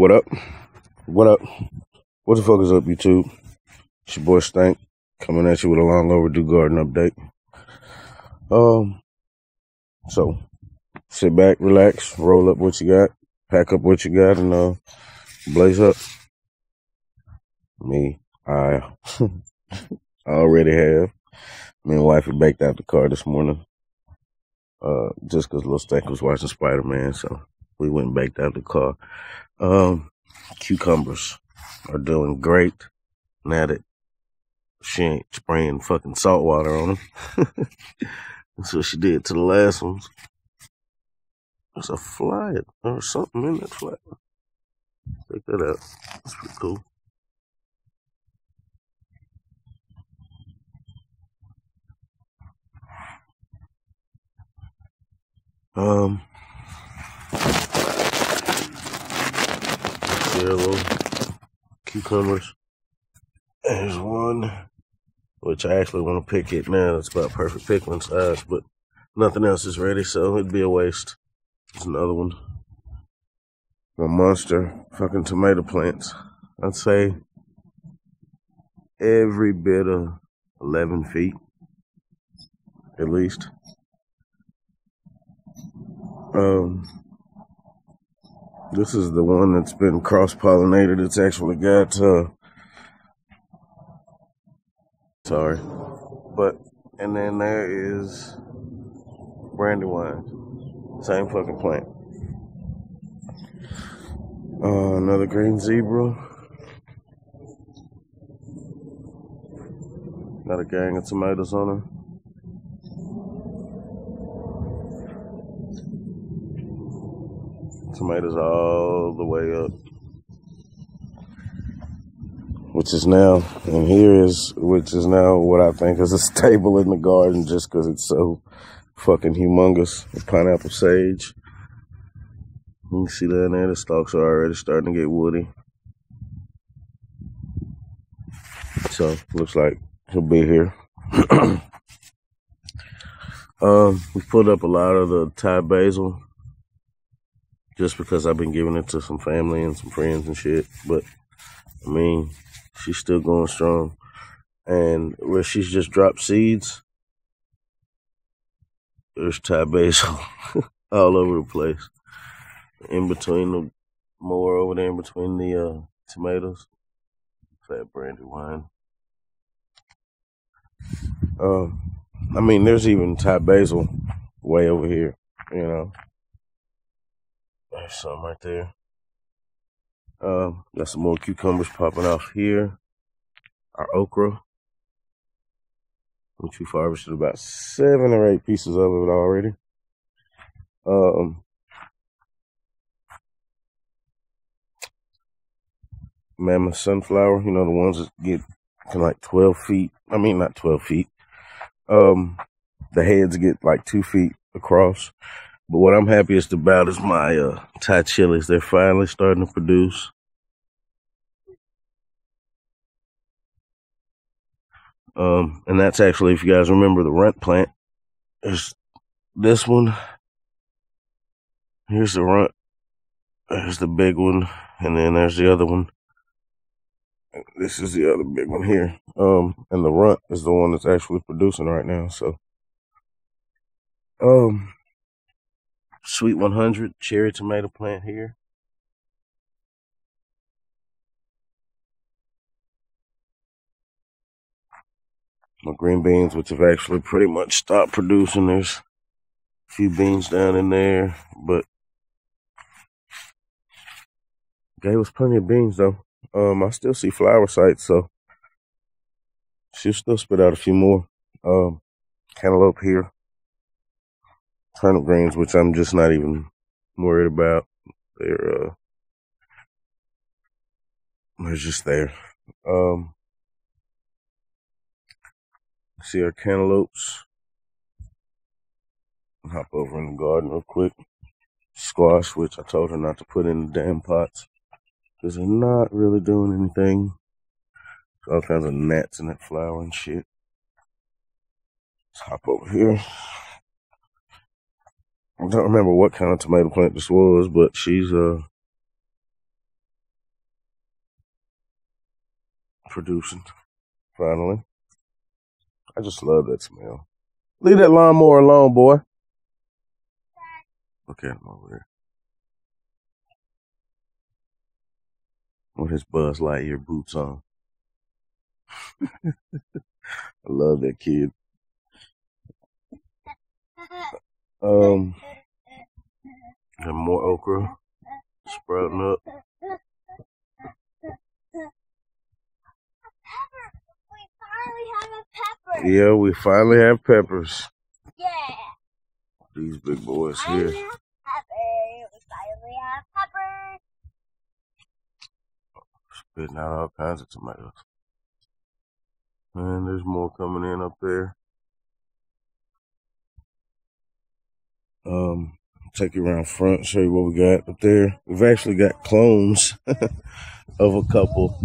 What up? What up? What the fuck is up, YouTube? It's your boy Stank coming at you with a long overdue garden update. Um, so sit back, relax, roll up what you got, pack up what you got, and uh, blaze up. Me, I already have. Me and wifey baked out the car this morning. Uh, just 'cause little Stank was watching Spider Man, so we went back out the car. Um, cucumbers are doing great now that she ain't spraying fucking salt water on them. That's what she did to the last ones. There's a fly or something in that fly. Check that out. That's pretty cool. Um, yellow cucumbers. There's one, which I actually want to pick it now. It's about perfect pickling size, but nothing else is ready, so it'd be a waste. There's another one. A monster fucking tomato plants. I'd say every bit of 11 feet, at least. Um, this is the one that's been cross pollinated. It's actually got, uh, sorry, but, and then there is brandywine. Same fucking plant. Uh, another green zebra. Got a gang of tomatoes on her. Tomatoes all the way up. Which is now, and here is, which is now what I think is a staple in the garden just because it's so fucking humongous. Pineapple sage. You can see that in there. The stalks are already starting to get woody. So, looks like he'll be here. um, we put up a lot of the Thai basil just because I've been giving it to some family and some friends and shit. But I mean, she's still going strong. And where she's just dropped seeds, there's Thai basil all over the place. In between the more over there, in between the uh, tomatoes, fat brandy wine. Um, I mean, there's even Thai basil way over here. You know, there's some right there. Um, got some more cucumbers popping off here. Our okra, which we've harvested about seven or eight pieces of it already. Um, mammoth sunflower, you know, the ones that get to like 12 feet. I mean, not 12 feet. Um, the heads get like two feet across. But what I'm happiest about is my uh, Thai chilies. They're finally starting to produce. Um, and that's actually, if you guys remember the runt plant, there's this one. Here's the runt. There's the big one. And then there's the other one. This is the other big one here. Um, and the runt is the one that's actually producing right now. So, um, Sweet 100 cherry tomato plant here. My green beans, which have actually pretty much stopped producing. There's a few beans down in there, but gave us plenty of beans though. Um, I still see flower sites, so she'll still spit out a few more. Um, cantaloupe here turnip greens, which I'm just not even worried about. They're uh, they're just there. Um, see our cantaloupes. Hop over in the garden real quick. Squash, which I told her not to put in the damn pots because they're not really doing anything. All kinds of gnats in that flower and shit. Let's hop over here. I don't remember what kind of tomato plant this was, but she's uh producing finally. I just love that smell. Leave that lawnmower alone, boy. Look at him over here. With his Buzz Lightyear boots on. I love that kid. Um, and more okra sprouting up. We finally have a pepper. Yeah, we finally have peppers. Yeah. These big boys Finally here. have pepper. We finally have pepper. Spitting out all kinds of tomatoes. And there's more coming in up there. Um, take you around front, show you what we got up there. We've actually got clones of a couple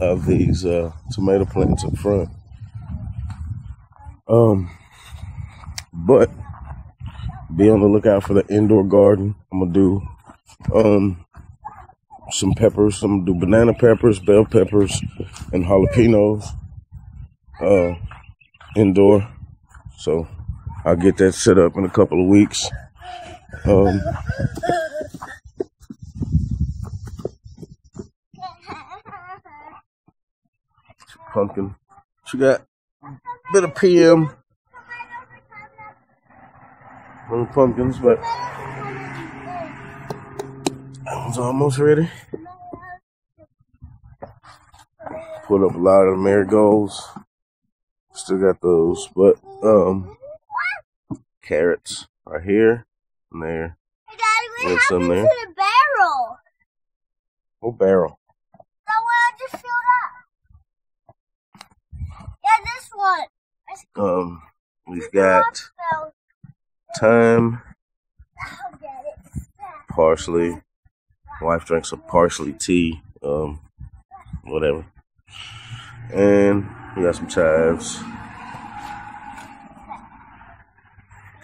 of these uh, tomato plants up front. Um, but be on the lookout for the indoor garden. I'm gonna do um some peppers. I'm gonna do banana peppers, bell peppers, and jalapenos uh indoor. So I'll get that set up in a couple of weeks. Um, pumpkin. She got a bit of PM on pumpkins, but that one's almost ready. Put up a lot of marigolds. Still got those, but um, carrots are here and there. Hey, Daddy, what happened there. to the barrel? Oh, barrel. The one I just filled up. Yeah, this one. Um, we've got thyme, I'll get it. parsley. Wife drinks a parsley tea. Um, whatever. And we got some chives.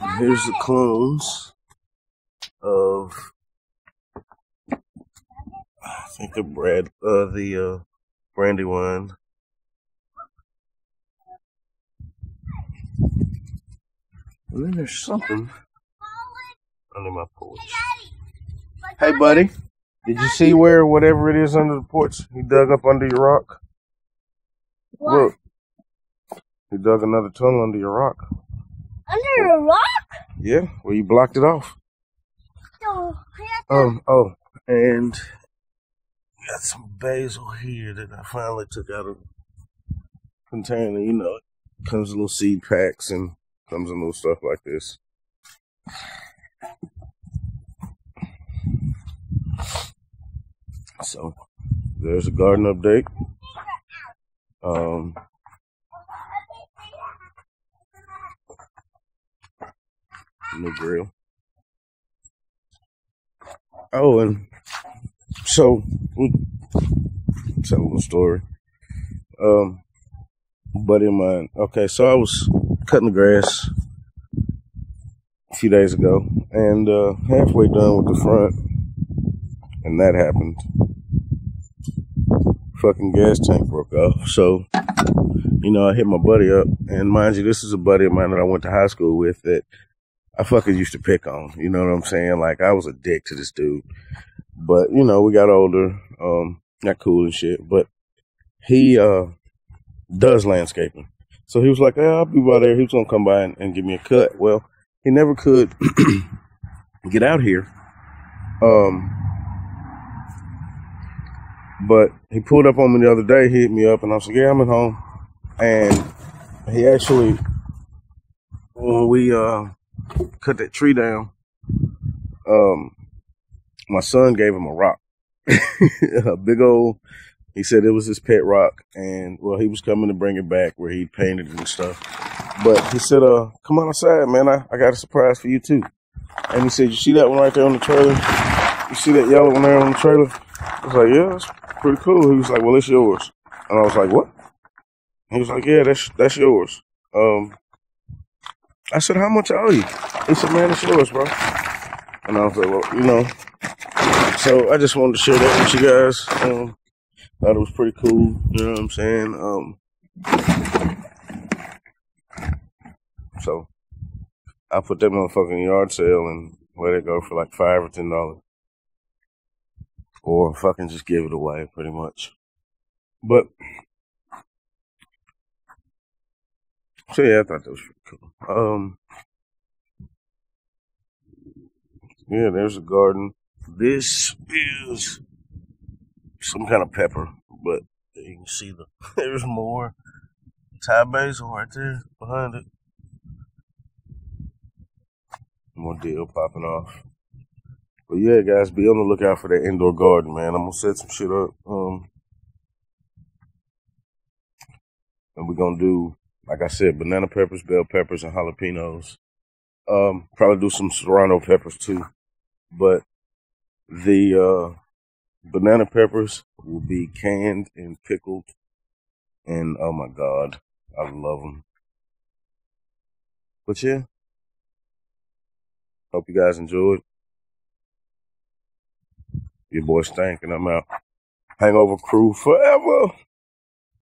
And here's the clones of I think the bread, uh, the uh, brandy wine. And then there's something under my porch. Hey, buddy, did you see where whatever it is under the porch he dug up under your rock? What? Look, he dug another tunnel under your rock. Under a rock? Yeah, well, you blocked it off. No. To- Um, oh, and got some basil here that I finally took out of container. You know, it comes in little seed packs and comes in little stuff like this. So there's a garden update. Um, new grill. Oh, and so we tell a little story. Um, buddy of mine. Okay, so I was cutting the grass a few days ago, and uh, halfway done with the front, and that happened. Fucking gas tank broke off. So, you know, I hit my buddy up, and mind you, this is a buddy of mine that I went to high school with that I fucking used to pick on. You know what I'm saying? Like I was a dick to this dude. But, you know, we got older, um, not cool and shit. But he uh does landscaping. So he was like, "Yeah, I'll be by there. He was gonna come by and, and give me a cut. Well, he never could get out here. Um but he pulled up on me the other day, he hit me up and I was like, Yeah, I'm at home. And he actually when we uh cut that tree down, um my son gave him a rock. a big old he said it was his pet rock and well he was coming to bring it back where he painted and stuff. But he said, uh, come on outside, man, I, I got a surprise for you too. And he said, You see that one right there on the trailer? You see that yellow one there on the trailer? I was like, Yeah, that's pretty cool. He was like, Well, it's yours. And I was like, What? He was like, Yeah, that's that's yours. Um I said, How much I owe you? He said, Man, it's yours, bro. And I was like, Well, you know. So I just wanted to share that with you guys. Um Thought it was pretty cool. You know what I'm saying? Um, so I put that motherfucking yard sale and let it go for like five or ten dollars, or fucking just give it away, pretty much. But so yeah, I thought that was pretty cool. Um, yeah, there's a garden. This is some kind of pepper, but you can see the there's more Thai basil right there behind it. More deal popping off. But yeah, guys, be on the lookout for that indoor garden, man. I'm gonna set some shit up. Um, and we're gonna do, like I said, banana peppers, bell peppers, and jalapenos. Um, probably do some serrano peppers too. But the uh, banana peppers will be canned and pickled, and oh my god, I love them. But yeah, hope you guys enjoyed. Your boy Stank, and I'm out. Hangover crew forever.